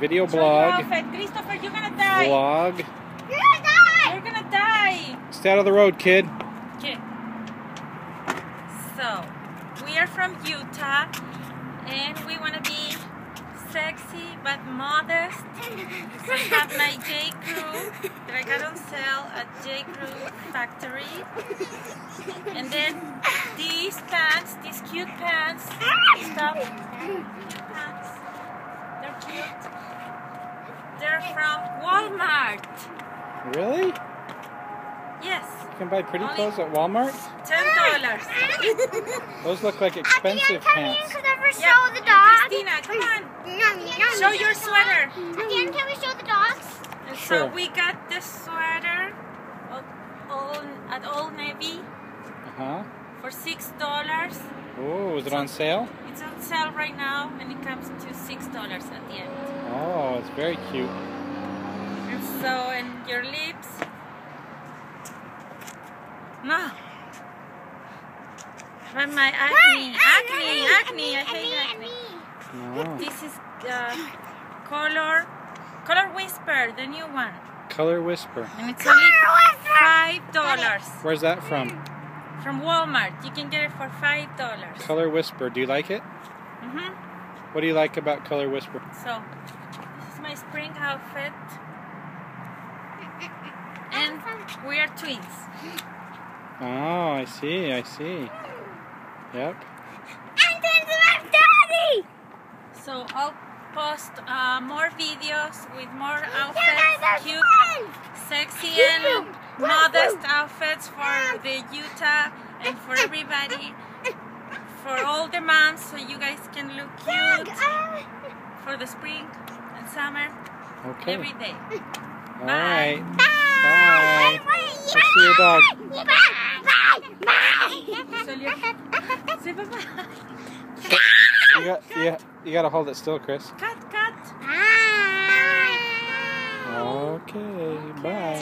Video blog. Christopher, you're gonna die. Vlog. You're gonna die! You're gonna die. Stay out of the road, kid. Okay. So, we are from Utah and we want to be sexy but modest. So I have my J. Crew that I got on sale at J. Crew Factory. And then these pants, these cute pants, stuff, pants, they're cute. They're from Walmart. Really? Yes, You can buy pretty Only- clothes at Walmart? ten dollars. Those look like expensive pants. Could ever Yeah. show the dogs? Christina, come on. Yummy, yummy. Show your sweater. At the end, can we show the dogs? And Sure. So we got this sweater at Old, at Old Navy Uh huh. for six dollars. Oh, is it on sale? It's on sale right now, and it comes to six dollars at the end. Oh, it's very cute. And so, and your lips. No. But my acne, acne, acne. I hate acne. No. This is uh, color, color whisper, the new one, Color Whisper. and it's only five dollars. Where's that from? From Walmart. You can get it for five dollars. Color Whisper. Do you like it? Mhm. What do you like about Color Whisper? So, this is my spring outfit, and we are twins. Oh, I see. I see. Yep. And then my daddy! So I'll post uh, more videos with more You guys are outfits, cute, fun! sexy, and modest outfits for the Utah and for everybody, for all the moms, so you guys can look cute for the spring and summer Okay. every day. All right. Bye. See your dog. Bye. Bye. You- Say bye-bye. You got you, you got to hold it still, Chris. Cut, cut. Okay. Bye.